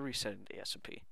Resetting the S&P.